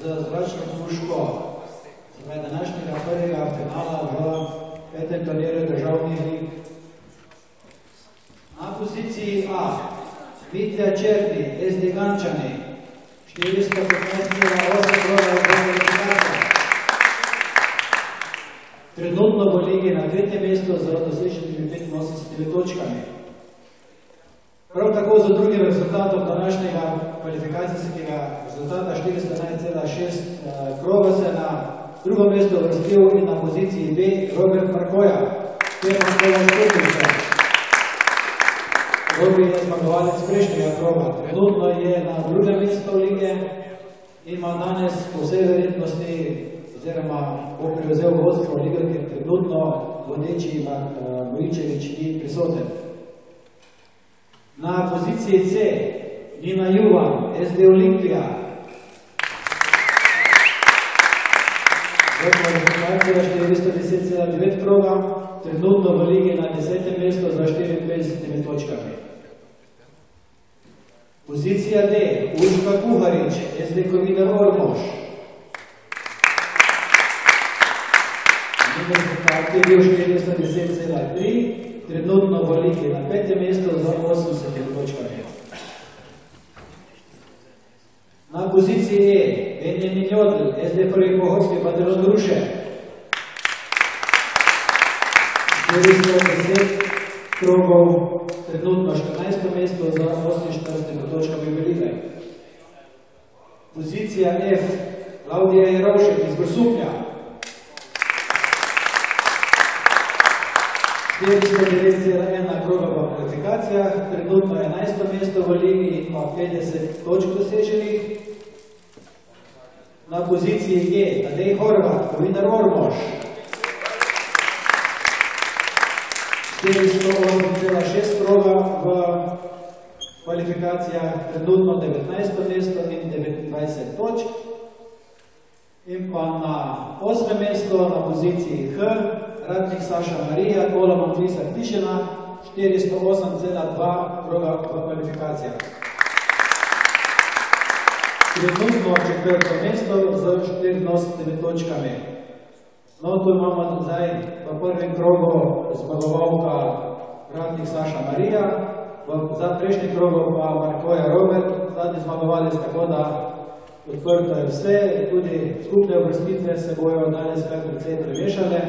z zračno puško, zdaj današnjega prvega finala v petem turniru državnih lig. Na poziciji A, Mitja Černi, SD Gančani, 415,8 kroga v kvalifikacijah. Trenutno v ligi na tretjem mestu z doseženimi 85 točkami. Prav tako z drugim rezultatom današnjega kvalifikacijskega rezultata 411,6 kroga se na drugo mesto vrstil in na poziciji B Robert Markoja, kjer pa skola Štepiča. Robert je zmagovalec prejšnjega kroga. Trenutno je na drugem mestu lige in ima danes po vsej verjetnosti oziroma bo prevzel vodstvo lige, ker trenutno vodeči Bojičevič ni prisoten. Na poziciji C Nina Juvan, SD Olimpija. V kvalifikacijah 410,9 kroga, trenutno v ligi na desetem mestu za 54 točkami. Pozicija D, Urška Kuharič, SD Kovidar Ormož. Njegov rezultat je bil 410,3, trenutno v ligi na petem mestu za 80 točkami. Na poziciji E, Benjamin Jodl, SD Prvi Pohorski bataljon Ruše. 410 krogov, trenutno 14. mesto za 48 točkami velike. Pozicija F, Klaudija Jerovšek iz Brsupnja. 409,1 kroga v kvalifikacijah, trenutno 11. mesto v ligi in ima 50 točk doseženih. Na poziciji G, Tadej Horvat, Kovinar Ormož. 408,6 kroga v kvalifikacijah, trenutno 19. mesto in 29 točk. In pa na 8. mesto na poziciji H, Radnik Saša Marija, Koloman Lisa Tišina, 408,2 kroga v kvalifikacijah. Trenutno četvrto mesto z 84 točkami. No, tu imamo zdaj v prvem krogu zmagovalka Radnik Saša Marija, v za prejšnji krogu pa Markoja Robert, zadnji zmagovalec, tako da odprto je vse, tudi skupne vrstitve se bojo danes kar precej premešale.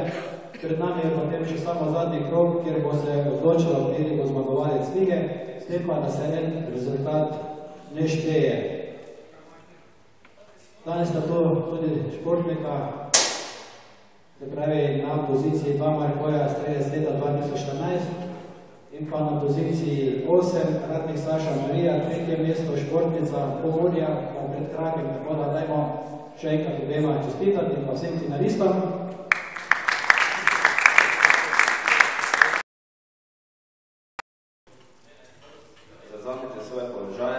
Pred nami je potem še samo zadnji krog, kjer bo se odločilo, kateri bo zmagovalec lige, s tem pa, da se en rezultat ne šteje. Danes sta to tudi športnika, se pravi na poziciji 2 Markoja strelec leta 2014 in pa na poziciji 8 Radnik Saša Marija, tretje mesto športnica Povodja, pa pred kratkim, tako da dajmo še enkrat obema čestitati in pa vsem finalistom. razlahujete svoje položaje